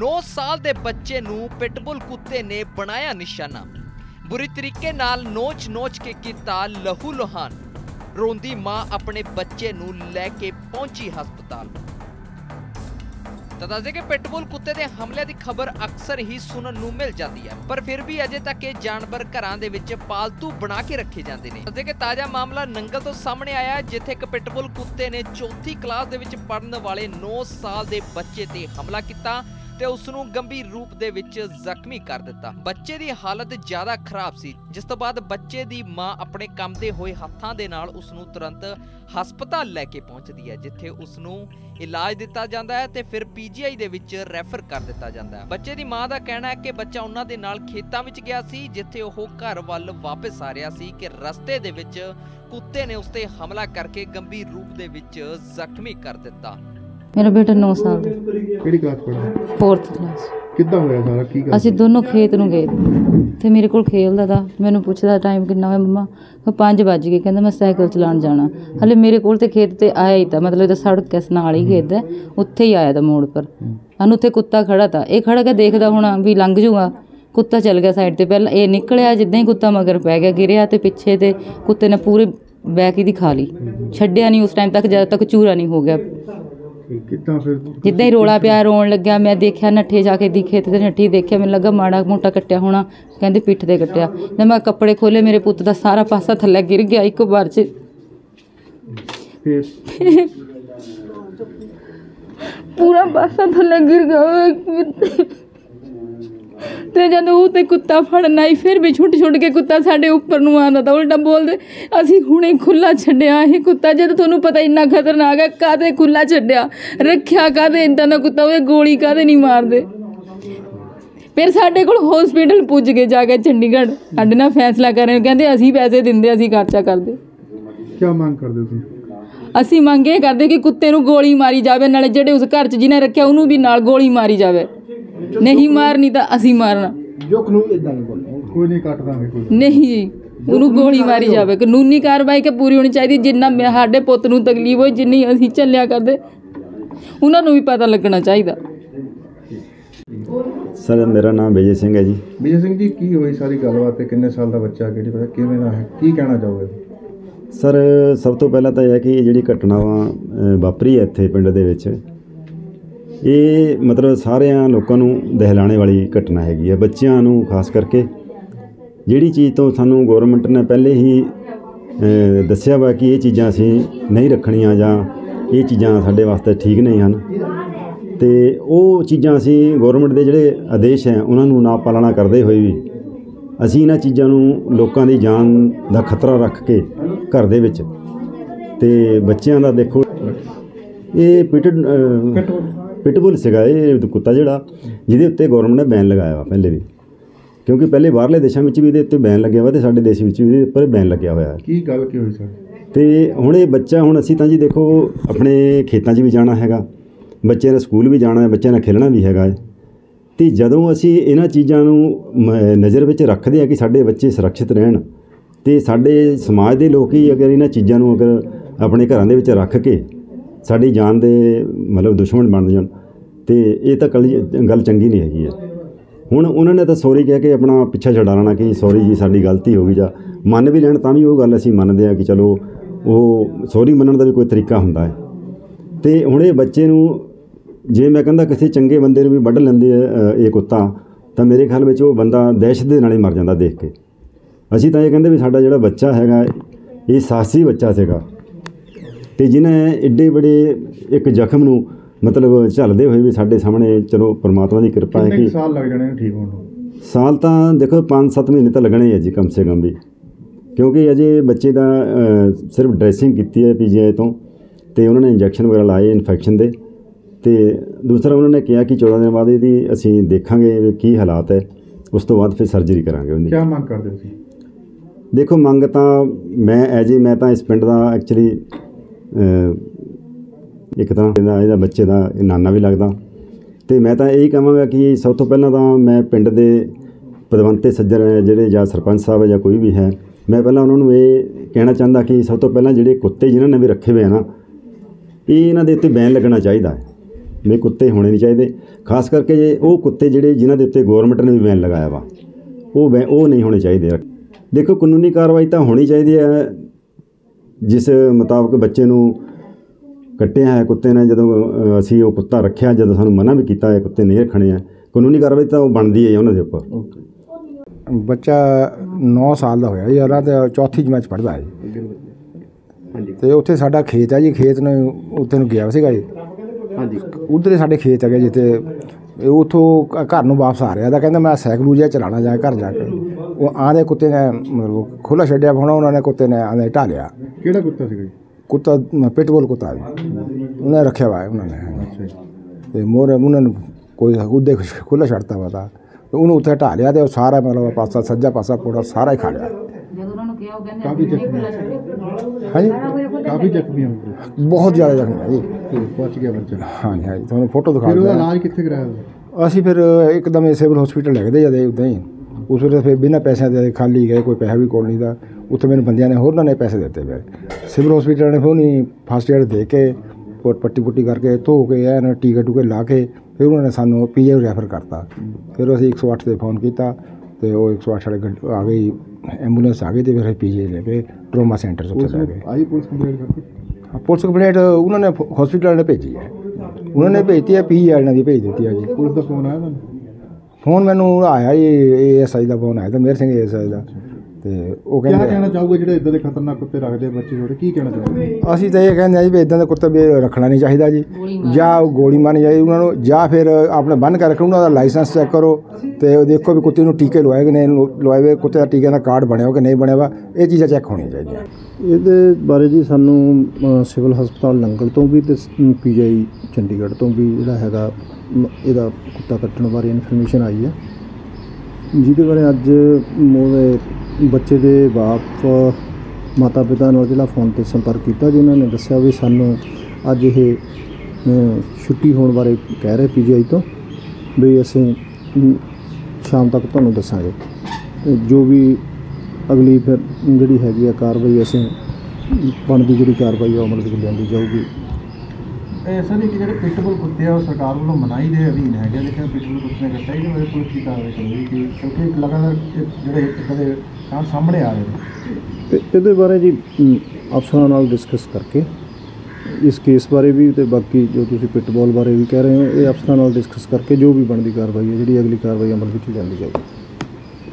9 ਸਾਲ ਦੇ ਬੱਚੇ ਨੂੰ ਪਿਟਬੁਲ ਕੁੱਤੇ ਨੇ ਬਣਾਇਆ ਨਿਸ਼ਾਨਾ। ਬੁਰੀ ਤਰੀਕੇ ਨਾਲ ਨੋਚ-ਨੋਚ ਕੇ ਕੀਤਾ ਲਹੂ ਲੋਹਾਨ ਰੋਂਦੀ ਮਾਂ ਆਪਣੇ ਬੱਚੇ ਨੂੰ ਲੈ ਕੇ ਪਹੁੰਚੀ ਹਸਪਤਾਲ। ਤਾਂ ਕਿ ਪਿਟਬੁਲ ਕੁੱਤੇ ਦੇ ਹਮਲੇ ਦੀ ਖਬਰ ਅਕਸਰ ਹੀ ਸੁਣਨ ਨੂੰ ਮਿਲ ਜਾਂਦੀ ਹੈ, ਪਰ ਫਿਰ ਵੀ ਅਜੇ ਤੱਕ ਇਹ ਜਾਨਵਰ ਘਰਾਂ ਦੇ ਵਿੱਚ ਪਾਲਤੂ ਬਣਾ ਕੇ ਰੱਖੇ ਜਾਂਦੇ ਨੇ। ਦੱਸਦੇ ਕਿ ਤਾਜ਼ਾ ਮਾਮਲਾ ਨੰਗਲ ਤੋਂ ਸਾਹਮਣੇ ਆਇਆ ਜਿੱਥੇ ਇੱਕ ਪਿਟਬੁਲ ਕੁੱਤੇ ਨੇ ਚੌਥੀ ਕਲਾਸ ਦੇ ਵਿੱਚ ਪੜਨ ਵਾਲੇ 9 ਸਾਲ ਦੇ ਬੱਚੇ ਤੇ ਹਮਲਾ ਕੀਤਾ। ਤੇ ਉਸ ਨੂੰ ਗੰਭੀਰ ਰੂਪ ਦੇ ਵਿੱਚ ਜ਼ਖਮੀ ਕਰ ਦਿੱਤਾ। ਬੱਚੇ ਦੀ ਹਾਲਤ ਜ਼ਿਆਦਾ ਖਰਾਬ ਸੀ, ਜਿਸ ਤੋਂ ਬਾਅਦ ਬੱਚੇ ਦੀ ਮਾਂ ਆਪਣੇ ਕੰਮਦੇ ਹੋਏ ਹੱਥਾਂ ਦੇ ਨਾਲ ਉਸ ਨੂੰ ਤੁਰੰਤ ਹਸਪਤਾਲ ਲੈ ਕੇ ਪਹੁੰਚਦੀ ਹੈ, ਜਿੱਥੇ ਉਸ ਨੂੰ ਇਲਾਜ ਦਿੱਤਾ ਜਾਂਦਾ ਹੈ ਤੇ ਫਿਰ ਪੀਜੀਆਈ ਦੇ ਵਿੱਚ ਰੈਫਰ ਕਰ ਦਿੱਤਾ ਜਾਂਦਾ ਹੈ। ਬੱਚੇ ਦੀ ਮਾਂ ਦਾ ਕਹਿਣਾ ਹੈ ਕਿ ਬੱਚਾ ਉਹਨਾਂ ਦੇ ਨਾਲ ਖੇਤਾਂ ਵਿੱਚ ਗਿਆ ਸੀ, ਜਿੱਥੇ ਉਹ ਘਰ ਵੱਲ ਵਾਪਸ ਆ ਰਿਹਾ ਸੀ ਕਿ ਰਸਤੇ ਦੇ ਵਿੱਚ ਕੁੱਤੇ ਨੇ ਉਸ ਤੇ ਹਮਲਾ ਕਰਕੇ ਗੰਭੀਰ ਰੂਪ ਦੇ ਵਿੱਚ ਜ਼ਖਮੀ ਕਰ ਦਿੱਤਾ। ਮੇਰਾ ਬੇਟਾ 9 ਸਾਲ ਦਾ। ਕਿਹੜੀ ਕਲਾਸ ਪੜ੍ਹਦਾ 4th ਕਲਾਸ ਕਿੱਦਾਂ ਹੋਇਆ ਸਾਰਾ? ਕੀ ਗੱਲ ਅਸੀਂ ਦੋਨੋਂ ਖੇਤ ਨੂੰ ਗਏ। ਤੇ ਮੇਰੇ ਕੋਲ ਖੇਲਦਾ ਤਾ। ਮੈਨੂੰ ਪੁੱਛਦਾ ਟਾਈਮ ਕਿੰਨਾ ਹੋਇਆ? ਮੰਮਾ ਮੈਂ 5 ਵੱਜ ਗਏ। ਕਹਿੰਦਾ ਮੈਂ ਸਾਈਕਲ ਚਲਾਉਣ ਜਾਣਾ। ਹਲੇ ਮੇਰੇ ਕੋਲ ਤੇ ਖੇਤ ਤੇ ਆਇਆ ਹੀ ਤਾਂ। ਮਤਲਬ ਇਹਦਾ ਸੜਕ ਕਿਸ ਨਾਲ ਹੀ ਖੇਤ ਹੈ। ਉੱਥੇ ਹੀ ਆਇਆ ਤਾਂ ਮੋੜ ਪਰ। ਸਾਨੂੰ ਉੱਥੇ ਕੁੱਤਾ ਖੜਾ ਤਾ। ਇਹ ਖੜਾ ਕੇ ਦੇਖਦਾ ਹੋਣਾ ਵੀ ਲੰਘ ਜੂਗਾ। ਕੁੱਤਾ ਚੱਲ ਗਿਆ ਸਾਈਡ ਤੇ। ਪਹਿਲਾਂ ਇਹ ਨਿਕਲਿਆ ਜਿੱਦਾਂ ਹੀ ਕੁੱਤਾ ਮਗਰ ਪੈ ਗਿਆ। ਗਿਰਿਆ ਤੇ ਪਿੱਛੇ ਤੇ ਕੁੱਤੇ ਨੇ ਪੂਰੇ ਬੈਕ ਹੀ ਦੀ ਖਾ ਲਈ ਛੱਡਿਆ ਨਹੀਂ ਉਸ ਟਾਈਮ ਤੱਕ। ਜਦ ਤੱਕ ਚੂਰਾ ਨਹੀਂ ਹੋ ਗਿਆ। ਕਿੱਦਾਂ ਫਿਰ ਜਿੱਦਾਂ ਹੀ ਰੋਲਾ ਪਿਆ ਰੋਣ ਲੱਗਿਆ ਮੈਂ ਦੇਖਿਆ ਨੱਠੇ ਜਾ ਕੇ ਦਿਖੇ ਤੇ ਨੱਠੀ ਦੇਖਿਆ ਮੈਨੂੰ ਲੱਗਾ ਮਾੜਾ ਮੋਟਾ ਕੱਟਿਆ ਹੋਣਾ ਕਹਿੰਦੇ ਪਿੱਠ ਤੇ ਕੱਟਿਆ। ਤੇ ਮੈਂ ਕੱਪੜੇ ਖੋਲੇ ਮੇਰੇ ਪੁੱਤ ਦਾ ਸਾਰਾ ਪਾਸਾ ਥੱਲੇ ਗਿਰ ਗਿਆ ਇੱਕ ਵਾਰ ਚ। ਪੂਰਾ ਪਾਸਾ ਥੱਲੇ ਗਿਰ ਗਿਆ। ਤੇ ਜਦੋਂ ਉਹ ਤੇ ਕੁੱਤਾ ਫੜਨ ਆਈ ਫਿਰ ਵੀ ਛੁੱਟ ਛੁੱਟ ਕੇ ਕੁੱਤਾ ਸਾਡੇ ਉੱਪਰ ਨੂੰ ਆਉਂਦਾ ਤਾਂ ਉਲਟਾ ਬੋਲਦੇ ਅਸੀਂ ਹੁਣੇ ਖੁੱਲਾ ਛੱਡਿਆ ਇਹ ਕੁੱਤਾ ਜਦ ਤੁਹਾਨੂੰ ਪਤਾ ਇੰਨਾ ਖਤਰਨਾਕ ਹੈ ਕਾਦੇ ਖੁੱਲਾ ਛੱਡਿਆ? ਰੱਖਿਆ ਕਾਦੇ ਇੰਦਾਂ ਦਾ ਕੁੱਤਾ ਉਹ ਗੋਲੀ ਕਾਦੇ ਨਹੀਂ ਮਾਰਦੇ? ਫਿਰ ਸਾਡੇ ਕੋਲ ਹਸਪੀਟਲ ਪੁੱਜ ਕੇ ਜਾ ਕੇ ਚੰਡੀਗੜ੍ਹ। ਸਾਡੇ ਨਾਲ ਫੈਸਲਾ ਕਰ ਰਹੇ ਨੇ। ਕਹਿੰਦੇ ਅਸੀਂ ਪੈਸੇ ਦਿੰਦੇ ਅਸੀਂ ਖਰਚਾ ਕਰਦੇ। ਕੀ ਮੰਗ ਕਰਦੇ ਹੋ ਤੁਸੀਂ? ਅਸੀਂ ਮੰਗ ਕਰਦੇ ਕਿ ਕੁੱਤੇ ਨੂੰ ਗੋਲੀ ਮਾਰੀ ਜਾਵੇ ਨਾਲੇ ਜਿਹੜੇ ਉਸ ਘਰ 'ਚ ਜਿਹਨੇ ਰੱਖਿਆ ਉਹਨੂੰ ਵੀ ਨਾਲ ਗੋਲੀ ਮਾਰੀ ਜਾਵੇ। ਨਹੀਂ ਮਾਰਨੀ ਤਾਂ ਅਸੀਂ ਮਾਰਨਾ। ਜੋਕ ਨੂੰ ਇਦਾਂ ਨਹੀਂ ਬੋਲਣਾ ਕੋਈ ਨਹੀਂ ਕੱਟ ਦਾਂਗੇ ਕੋਈ ਨਹੀਂ। ਜੀ ਉਹਨੂੰ ਗੋਲੀ ਮਾਰੀ ਜਾਵੇ। ਕਾਨੂੰਨੀ ਕਾਰਵਾਈ ਕਿ ਪੂਰੀ ਹੋਣੀ ਚਾਹੀਦੀ ਜਿੰਨਾ ਸਾਡੇ ਪੁੱਤ ਨੂੰ ਤਕਲੀਫ ਹੋਈ ਜਿੰਨੀ ਅਸੀਂ ਚੱਲਿਆ ਕਰਦੇ। ਉਹਨਾਂ ਨੂੰ ਵੀ ਪਤਾ ਲੱਗਣਾ ਚਾਹੀਦਾ। ਸਰ ਮੇਰਾ ਨਾਮ ਵਿਜੇ ਸਿੰਘ ਹੈ ਜੀ। ਵਿਜੇ ਸਿੰਘ ਜੀ ਕੀ ਹੋਈ ਸਾਰੀ ਗੱਲਬਾਤ ਤੇ? ਕਿੰਨੇ ਸਾਲ ਦਾ ਬੱਚਾ ਕਿਹੜੀ ਪਤਾ ਕਿਵੇਂ ਦਾ ਹੈ? ਕੀ ਕਹਿਣਾ ਚਾਹੋਗੇ? ਸਰ ਸਭ ਤੋਂ ਪਹਿਲਾਂ ਤਾਂ ਇਹ ਹੈ ਕਿ ਇਹ ਜਿਹੜੀ ਘਟਨਾ ਵਾਪਰੀ ਹੈ ਇੱਥੇ ਪਿੰਡ ਦੇ ਵਿੱਚ ਇਹ ਮਤਲਬ ਸਾਰਿਆਂ ਲੋਕਾਂ ਨੂੰ ਦਹਿਲਾਣੇ ਵਾਲੀ ਘਟਨਾ ਹੈਗੀ ਹੈ, ਬੱਚਿਆਂ ਨੂੰ ਖਾਸ ਕਰਕੇ। ਜਿਹੜੀ ਚੀਜ਼ ਤੋਂ ਸਾਨੂੰ ਗਵਰਨਮੈਂਟ ਨੇ ਪਹਿਲੇ ਹੀ ਦੱਸਿਆ ਵਾ ਕਿ ਇਹ ਚੀਜ਼ਾਂ ਅਸੀਂ ਨਹੀਂ ਰੱਖਣੀਆਂ ਜਾਂ ਇਹ ਚੀਜ਼ਾਂ ਸਾਡੇ ਵਾਸਤੇ ਠੀਕ ਨਹੀਂ ਹਨ। ਤੇ ਉਹ ਚੀਜ਼ਾਂ ਅਸੀਂ ਗਵਰਨਮੈਂਟ ਦੇ ਜਿਹੜੇ ਆਦੇਸ਼ ਹੈ, ਉਹਨਾਂ ਨੂੰ ਨਾ ਪਾਲਣਾ ਕਰਦੇ ਹੋਏ ਵੀ ਅਸੀਂ ਇਹਨਾਂ ਚੀਜ਼ਾਂ ਨੂੰ ਲੋਕਾਂ ਦੀ ਜਾਨ ਦਾ ਖਤਰਾ ਰੱਖ ਕੇ ਘਰ ਦੇ ਵਿੱਚ। ਤੇ ਬੱਚਿਆਂ ਦਾ ਦੇਖੋ, ਇਹ ਪਿਟਡ ਪਿਟਬੁਲ ਸੀਗਾ ਇਹ ਕੁੱਤਾ ਜਿਹੜਾ ਜਿਹਦੇ ਉੱਤੇ ਗਵਰਨਮੈਂਟ ਨੇ ਬੈਨ ਲਗਾਇਆ ਵਾ ਪਹਿਲੇ ਵੀ। ਕਿਉਂਕਿ ਪਹਿਲੇ ਬਾਹਰਲੇ ਦੇਸ਼ਾਂ ਵਿੱਚ ਵੀ ਇਹਦੇ ਉੱਤੇ ਬੈਨ ਲੱਗਿਆ ਵਾ ਤੇ ਸਾਡੇ ਦੇਸ਼ ਵਿੱਚ ਵੀ ਇਹਦੇ ਉੱਪਰ ਬੈਨ ਲੱਗਿਆ ਹੋਇਆ। ਹੈ ਕੀ ਗੱਲ ਕੀ ਹੋਈ ਸਰ? ਤੇ ਹੁਣ ਇਹ ਬੱਚਾ ਹੁਣ ਅਸੀਂ ਤਾਂ ਜੀ ਦੇਖੋ ਆਪਣੇ ਖੇਤਾਂ 'ਚ ਵੀ ਜਾਣਾ ਹੈਗਾ ਬੱਚਿਆਂ ਨੇ ਸਕੂਲ ਵੀ ਜਾਣਾ ਹੈ ਬੱਚਿਆਂ ਨੇ ਖੇਲਣਾ ਵੀ ਹੈਗਾ ਹੈ। ਤੇ ਜਦੋਂ ਅਸੀਂ ਇਹਨਾਂ ਚੀਜ਼ਾਂ ਨੂੰ ਨਜ਼ਰ ਵਿੱਚ ਰੱਖਦੇ ਆ ਕਿ ਸਾਡੇ ਬੱਚੇ ਸੁਰੱਖਿਅਤ ਰਹਿਣ ਤੇ ਸਾਡੇ ਸਮਾਜ ਦੇ ਲੋਕ ਹੀ ਅਗਰ ਇਹਨਾਂ ਚੀਜ਼ਾਂ ਨੂੰ ਅਗਰ ਆਪਣੇ ਘਰਾਂ ਦੇ ਵਿੱਚ ਰੱਖ ਕੇ ਸਾਡੀ ਜਾਨ ਦੇ ਮਤਲਬ ਦੁਸ਼ਮਣ ਬਣ ਜਾਣ ਤੇ ਇਹ ਤਾਂ ਕਲੀ ਗੱਲ ਚੰਗੀ ਨਹੀਂ ਹੈਗੀ ਹੈ ਹੁਣ ਉਹਨਾਂ ਨੇ ਤਾਂ ਸੌਰੀ ਕਹਿ ਕੇ ਆਪਣਾ ਪਿੱਛਾ ਛਡਾ ਲੈਣਾ ਕਿ ਸੌਰੀ ਜੀ, ਸਾਡੀ ਗਲਤੀ ਹੋ ਗਈ ਜਾਂ ਮੰਨ ਵੀ ਲੈਣ ਤਾਂ ਵੀ ਉਹ ਗੱਲ ਅਸੀਂ ਮੰਨਦੇ ਆ ਕਿ ਚਲੋ ਉਹ ਸੌਰੀ ਮੰਨਣ ਦਾ ਵੀ ਕੋਈ ਤਰੀਕਾ ਹੁੰਦਾ ਹੈ। ਤੇ ਹੁਣ ਇਹ ਬੱਚੇ ਨੂੰ ਜੇ ਮੈਂ ਕਹਿੰਦਾ ਕਿਸੇ ਚੰਗੇ ਬੰਦੇ ਨੂੰ ਵੀ ਵੱਢ ਲੈਂਦੇ ਇਹ ਕੁੱਤਾ, ਤਾਂ ਮੇਰੇ ਖਿਆਲ ਵਿੱਚ ਉਹ ਬੰਦਾ ਦਹਿਸ਼ਤ ਦੇ ਨਾਲ ਹੀ ਮਰ ਜਾਂਦਾ ਦੇਖ ਕੇ। ਅਸੀਂ ਤਾਂ ਇਹ ਕਹਿੰਦੇ ਵੀ ਸਾਡਾ ਜਿਹੜਾ ਬੱਚਾ ਹੈਗਾ, ਇਹ ਸਾਹਸੀ ਬੱਚਾ ਸੀਗਾ। ਤੇ ਜਿਹਨੇ ਏਡੇ ਬੜੇ ਇੱਕ ਜ਼ਖਮ ਨੂੰ ਮਤਲਬ ਝੱਲਦੇ ਹੋਏ ਵੀ ਸਾਡੇ ਸਾਹਮਣੇ ਚਲੋ ਪ੍ਰਮਾਤਮਾ ਦੀ ਕਿਰਪਾ ਹੈ ਕੁ ਸਾਲ ਲੱਗ ਜਾਣੇ ਠੀਕ ਹੋਣ ਨੂੰ? ਸਾਲ ਤਾਂ ਦੇਖੋ 5-7 ਮਹੀਨੇ ਤਾਂ ਲੱਗਣੇ ਹੀ ਜੀ ਕਮ ਸੇ ਕਮ ਵੀ। ਕਿਉਂਕਿ ਅਜੇ ਬੱਚੇ ਦਾ ਸਿਰਫ ਡਰੈਸਿੰਗ ਕੀਤੀ ਹੈ ਪੀਜੀਆਈ ਤੋਂ ਤੇ ਉਹਨਾਂ ਨੇ ਇੰਜੈਕਸ਼ਨ ਵਗੈਰਾ ਲਾਏ ਇਨਫੈਕਸ਼ਨ ਦੇ ਤੇ ਦੂਸਰਾ ਉਹਨਾਂ ਨੇ ਕਿਹਾ ਕਿ 14 ਦਿਨ ਬਾਅਦ ਇਹਦੀ ਅਸੀਂ ਦੇਖਾਂਗੇ ਵੀ ਕੀ ਹਾਲਾਤ ਹੈ। ਉਸ ਤੋਂ ਬਾਅਦ ਫਿਰ ਸਰਜਰੀ ਕਰਾਂਗੇ ਉਹਦੀ। ਕੀ ਮੰਗ ਕਰਦੇ ਤੁਸੀਂ? ਦੇਖੋ ਮੰਗ ਤਾਂ ਮੈਂ ਐਜ ਮੈਂ ਤਾਂ ਇਸ ਪਿੰਡ ਦਾ ਐਕਚੁਅਲੀ ਇੱਕ ਤਰ੍ਹਾਂ ਇਹਦਾ ਇਹਦਾ ਬੱਚੇ ਦਾ ਨਾਨਾ ਵੀ ਲੱਗਦਾ। ਤੇ ਮੈਂ ਤਾਂ ਇਹੀ ਕਹਾਂਗਾ ਕਿ ਸਭ ਤੋਂ ਪਹਿਲਾਂ ਤਾਂ ਮੈਂ ਪਿੰਡ ਦੇ ਪਦਵੰਤੇ ਸੱਜਣ ਜਿਹੜੇ ਜਾਂ ਸਰਪੰਚ ਸਾਹਿਬ ਜਾਂ ਕੋਈ ਵੀ ਹੈ, ਮੈਂ ਪਹਿਲਾਂ ਉਹਨਾਂ ਨੂੰ ਇਹ ਕਹਿਣਾ ਚਾਹੁੰਦਾ ਕਿ ਸਭ ਤੋਂ ਪਹਿਲਾਂ ਜਿਹੜੇ ਕੁੱਤੇ ਜਿਨ੍ਹਾਂ ਨੇ ਵੀ ਰੱਖੇ ਹੋਏ ਆ ਨਾ, ਇਹ ਇਹਨਾਂ ਦੇ ਉੱਤੇ ਬੈਨ ਲੱਗਣਾ ਚਾਹੀਦਾ ਹੈ। ਵੀ ਕੁੱਤੇ ਹੋਣੇ ਨਹੀਂ ਚਾਹੀਦੇ। ਖਾਸ ਕਰਕੇ ਜੇ ਉਹ ਕੁੱਤੇ ਜਿਹੜੇ ਜਿਨ੍ਹਾਂ ਦੇ ਉੱਤੇ ਗਵਰਨਮੈਂਟ ਨੇ ਵੀ ਬੈਨ ਲਗਾਇਆ ਵਾ, ਉਹ ਬੈ, ਉਹ ਨਹੀਂ ਹੋਣੇ ਚਾਹੀਦੇ। ਦੇਖੋ ਕਾਨੂੰਨੀ ਕਾਰਵਾਈ ਤਾਂ ਹੋਣੀ ਚਾਹੀਦੀ ਹੈ। ਜਿਸ ਮੁਤਾਬਕ ਬੱਚੇ ਨੂੰ ਕੱਟਿਆ ਹੈ ਕੁੱਤੇ ਨੇ ਜਦੋਂ ਅਸੀਂ ਉਹ ਕੁੱਤਾ ਰੱਖਿਆ ਜਦੋਂ ਸਾਨੂੰ ਮਨਾ ਵੀ ਕੀਤਾ ਹੈ ਕੁੱਤੇ ਨਹੀਂ ਰੱਖਣੇ ਆ। ਕਾਨੂੰਨੀ ਕਾਰਵਾਈ ਤਾਂ ਉਹ ਬਣਦੀ ਹੈ ਉਹਨਾਂ ਦੇ ਉੱਪਰ। ਬੱਚਾ 9 ਸਾਲ ਦਾ ਹੋਇਆ ਜੀ ਉਹਨਾਂ ਤੇ ਚੌਥੀ ਜਮਾਤ 'ਚ ਪੜ੍ਹਦਾ ਹੈ ਜੀ। ਤੇ ਉੱਥੇ ਸਾਡਾ ਖੇਤ ਹੈ ਜੀ ਖੇਤ ਨੂੰ ਉੱਥੇ ਨੂੰ ਗਿਆ ਸੀਗਾ ਜੀ। ਹਾਂਜੀ। ਉਧਰ ਸਾਡੇ ਖੇਤ ਹੈਗੇ ਜਿੱਥੇ ਇਹ ਉੱਥੋਂ ਘਰ ਨੂੰ ਵਾਪਸ ਆ ਰਿਹਾ। ਤਾਂ ਕਹਿੰਦਾ ਮੈਂ ਸਾਈਕਲ ਜਿਹਾ ਚਲਾਣਾ ਜਾ ਘਰ ਜਾ ਕੇ। ਉਹ ਆਂਦੇ ਕੁੱਤੇ ਨੇ ਮਤਲਬ ਖੁੱਲਾ ਛੱਡਿਆ ਹੋਣਾ ਉਹਨਾਂ ਨੇ ਕੁੱਤੇ ਨੇ ਆਂਦੇ ਢਾਲਿਆ ਕਿਹੜਾ ਕੁੱਤਾ ਸੀਗਾ ਜੀ? ਕੁੱਤਾ ਪਿਟਬੁਲ ਕੁੱਤਾ ਜੀ। ਉਹਨੇ ਰੱਖਿਆ ਵਾ ਉਹਨਾਂ ਨੇ ਤੇ ਮੋਰ ਉਹਨਾਂ ਨੂੰ ਕੋਈ ਉਹਦੇ ਖੁੱਲਾ ਛੱਡਤਾ ਵਾ ਤਾਂ। ਉਹਨੂੰ ਉੱਥੇ ਢਾ ਲਿਆ ਤੇ ਉਹ ਸਾਰਾ ਮਤਲਬ ਪਾਸਾ ਸੱਜਾ ਪਾਸਾ ਪੂਰਾ ਸਾਰਾ ਹੀ ਖਾ ਲਿਆ। ਜਦੋਂ ਉਹਨਾਂ ਨੂੰ ਕਿਹਾ ਉਹ ਕਹਿੰਦੇ ਕਾਫੀ ਜ਼ਖਮੀ ਹਾਂਜੀ? ਕਾਫੀ ਜ਼ਖਮੀ ਹੋ ਗਏ ਬਹੁਤ ਜ਼ਿਆਦਾ ਜ਼ਖਮੀ ਹੈ ਜੀ। ਪਹੁੰਚ ਗਿਆ ਬੱਚਾ। ਹਾਂਜੀ ਹਾਂਜੀ। ਤੁਹਾਨੂੰ ਫੋਟੋ ਦਿਖਾ ਫਿਰ ਉਹਦਾ ਦਿੰਦਾ ਇਲਾਜ ਕਿੱਥੇ ਕਰਾਇਆ? ਅਸੀਂ ਫਿਰ ਇੱਕਦਮ ਹੀ ਸਿਵਲ ਹਸਪੀਟਲ ਲੈ ਗਏ ਜਦੇ ਉਦਾਂ ਹੀ। ਉਸ ਵੇਲੇ ਫਿਰ ਬਿਨਾਂ ਪੈਸਿਆਂ ਦੇ ਖਾਲੀ ਗਏ ਕੋਈ ਪੈਸਾ ਵੀ ਕੋਲ ਨਹੀਂ ਦਾ। ਉੱਥੇ ਮੈਨੂੰ ਬੰਦਿਆਂ ਨੇ ਹੋਰ ਨੇ ਪੈਸੇ ਦਿੱਤੇ ਮੇਰੇ ਸਿਵਲ ਹਸਪੀਟਲ ਨੇ ਫਿਰ ਉਹਨੀ ਫਸਟ ਏਡ ਦੇ ਕੇ ਪੋਟ ਪੱਟੀ ਪੁੱਟੀ ਕਰਕੇ ਧੋ ਕੇ ਐਨ ਟੀਕੇ ਟੂਕੇ ਲਾ ਕੇ ਫਿਰ ਉਹਨਾਂ ਨੇ ਸਾਨੂੰ ਪੀਜੀ ਰੈਫਰ ਕਰਤਾ। ਫਿਰ ਅਸੀਂ 108 ਤੇ ਫੋਨ ਕੀਤਾ ਤੇ ਉਹ 108 ਵਾਲੇ ਆ ਗਈ ਐਂਬੂਲੈਂਸ ਆ ਗਈ ਤੇ ਫਿਰ ਅਸੀਂ ਪੀਜੀ ਲੈ ਕੇ ਟਰੋਮਾ ਸੈਂਟਰ 'ਚ ਉੱਥੇ ਲੈ ਗਏ। ਆਈ ਪੁਲਿਸ ਕੰਪਲੇਂਟ ਕਰਤੀ? ਪੁਲਿਸ ਕੰਪਲੇਂਟ ਉਹਨਾਂ ਨੇ ਹਸਪੀਟਲ ਨੇ ਭੇਜੀ ਹੈ। ਉਹਨਾਂ ਨੇ ਭੇਜਤੀ ਹੈ ਪੀਜੀ ਵਾਲਿਆਂ ਦੀ ਭੇਜ ਦਿੱਤੀ ਹੈ ਜੀ। ਪੁਲਿਸ ਦਾ ਫੋਨ ਆਇਆ ਤੁਹਾਨੂੰ? ਫੋਨ ਮੈਨੂੰ ਆਇਆ ਜੀ ਏਐਸਆਈ ਦਾ ਫੋਨ ਆਇਆ ਤਾਂ ਮੇਰ ਸਿੰਘ ਏਐਸਆਈ ਦਾ। ਤੇ ਉਹ ਕੀ ਕਹਿੰਦੇ ਕਹਿਣਾ ਚਾਹੋਗੇ ਜਿਹੜੇ ਇਦਾਂ ਦੇ ਖਤਰਨਾਕ ਕੁੱਤੇ ਰੱਖਦੇ ਆ ਬੱਚੇ ਛੋਟੇ ਕੀ ਕਹਿਣਾ ਚਾਹੋਗੇ? ਅਸੀਂ ਤਾਂ ਇਹ ਕਹਿੰਦੇ ਆ ਜੀ ਵੀ ਇਦਾਂ ਦੇ ਕੁੱਤੇ ਵੀ ਰੱਖਣਾ ਨਹੀਂ ਚਾਹੀਦਾ ਜੀ। ਜਾਂ ਉਹ ਗੋਲੀ ਮਾਰਨੀ ਚਾਹੀਦੀ ਉਹਨਾਂ ਨੂੰ ਜਾਂ ਫਿਰ ਆਪਣੇ ਬੰਨ ਕੇ ਰੱਖੋ ਉਹਨਾਂ ਦਾ ਲਾਇਸੈਂਸ ਚੈੱਕ ਕਰੋ ਤੇ ਉਹ ਦੇਖੋ ਵੀ ਕੁੱਤੇ ਨੂੰ ਟੀਕੇ ਲਵਾਏ ਕਿ ਨਹੀਂ ਲਵਾਏ ਹੋਏ, ਕੁੱਤੇ ਦਾ ਟੀਕੇ ਦਾ ਕਾਰਡ ਬਣਿਆ ਹੋ ਕਿ ਨਹੀਂ ਬਣਿਆ ਵਾ ਇਹ ਚੀਜ਼ਾਂ ਚੈੱਕ ਹੋਣੀਆਂ ਚਾਹੀਦੀਆਂ। ਇਹਦੇ ਬਾਰੇ ਜੀ ਸਾਨੂੰ ਸਿਵਲ ਹਸਪਤਾਲ ਨੰਗਲ ਤੋਂ ਵੀ ਤੇ ਪੀਜੀਆਈ ਚੰਡੀਗੜ੍ਹ ਤੋਂ ਵੀ ਜਿਹੜਾ ਹੈਗਾ ਇਹਦਾ ਕੁੱਤਾ ਕੱਟਣ ਬਾਰੇ ਇਨਫੋਰਮੇਸ਼ਨ ਆਈ ਹੈ। ਜਿਹਦੇ ਬਾਰੇ ਅੱਜ ਉਹਦੇ ਬੱਚੇ ਦੇ ਬਾਪ, ਮਾਤਾ ਪਿਤਾ ਨਾਲ ਜਿਹੜਾ ਫੋਨ ਤੇ ਸੰਪਰਕ ਕੀਤਾ ਜੀ, ਉਹਨਾਂ ਨੇ ਦੱਸਿਆ ਵੀ ਸਾਨੂੰ ਅੱਜ ਇਹ ਛੁੱਟੀ ਹੋਣ ਬਾਰੇ ਕਹਿ ਰਹੇ ਪੀਜੀਆਈ ਤੋਂ ਵੀ ਅਸੀਂ ਸ਼ਾਮ ਤੱਕ ਤੁਹਾਨੂੰ ਦੱਸਾਂਗੇ। ਜੋ ਵੀ ਅਗਲੀ ਫਿਰ ਜਿਹੜੀ ਹੈਗੀ ਆ ਕਾਰਵਾਈ ਅਸੀਂ, ਬਣਦੀ ਜਿਹੜੀ ਕਾਰਵਾਈ ਆ ਉਹ ਅਮਲ ਵਿੱਚ ਲਿਆਂਦੀ ਜਾਊਗੀ। ਐਸਾ ਨਹੀਂ ਕਿ ਜਿਹੜੇ ਪਿਟਬੁਲ ਕੁੱਤੇ ਆ, ਉਹ ਸਰਕਾਰ ਵੱਲੋਂ ਮਨਾਈ ਦੇ ਅਧੀਨ ਹੈਗੇ ਲੇਕਿਨ ਪਿਟਬੁਲ ਕੁੱਤੇ ਨੇ ਕੱਟਿਆ ਇਹਦੇ ਬਾਰੇ ਪੁਲਿਸ ਦੀ ਕਾਰਵਾਈ ਕਰੂਗੀ ਕਿ ਕਿਉਂਕਿ ਲਗਾਤਾਰ ਜਿਹੜੇ ਇੱਦਾਂ ਦੇ ਕਾਂ ਸਾਹਮਣੇ ਆ ਰਹੇ ਨੇ। ਤੇ ਇਹਦੇ ਬਾਰੇ ਜੀ ਅਫਸਰਾਂ ਨਾਲ ਡਿਸਕਸ ਕਰਕੇ, ਇਸ ਕੇਸ ਬਾਰੇ ਵੀ ਤੇ ਬਾਕੀ ਜੋ ਤੁਸੀਂ ਪਿਟਬਾਲ ਬਾਰੇ ਵੀ ਕਹਿ ਰਹੇ ਹੋ, ਇਹ ਅਫਸਰਾਂ ਨਾਲ ਡਿਸਕਸ ਕਰਕੇ ਜੋ ਵੀ ਬਣਦੀ ਕਾਰਵਾਈ ਹੈ, ਜਿਹੜੀ ਅਗਲੀ ਕਾਰਵਾਈ ਅਮਲ ਵਿੱਚ ਲਿਆਂਦੀ ਜਾਊਗੀ